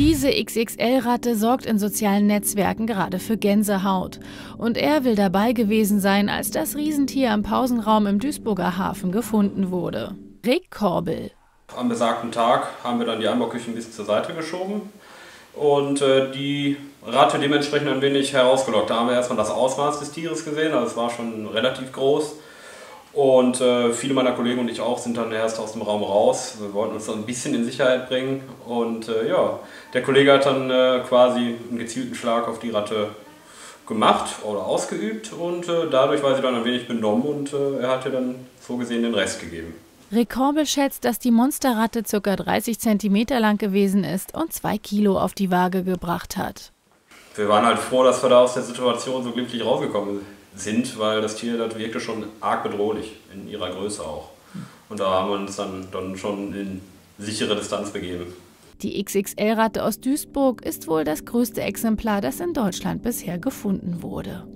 Diese XXL-Ratte sorgt in sozialen Netzwerken gerade für Gänsehaut. Und er will dabei gewesen sein, als das Riesentier im Pausenraum im Duisburger Hafen gefunden wurde. Rick Korbel. Am besagten Tag haben wir dann die Anbauküche ein bisschen zur Seite geschoben und äh, die Ratte dementsprechend ein wenig herausgelockt. Da haben wir erstmal das Ausmaß des Tieres gesehen, also es war schon relativ groß. Und äh, viele meiner Kollegen und ich auch sind dann erst aus dem Raum raus. Wir wollten uns dann ein bisschen in Sicherheit bringen. Und äh, ja, der Kollege hat dann äh, quasi einen gezielten Schlag auf die Ratte gemacht oder ausgeübt. Und äh, dadurch war sie dann ein wenig benommen und äh, er hatte dann so gesehen den Rest gegeben. Rekord schätzt, dass die Monsterratte ca. 30 cm lang gewesen ist und 2 Kilo auf die Waage gebracht hat. Wir waren halt froh, dass wir da aus der Situation so glimpflich rausgekommen sind sind, weil das Tier das wirkte schon arg bedrohlich, in ihrer Größe auch. Und da haben wir uns dann, dann schon in sichere Distanz begeben. Die XXL-Ratte aus Duisburg ist wohl das größte Exemplar, das in Deutschland bisher gefunden wurde.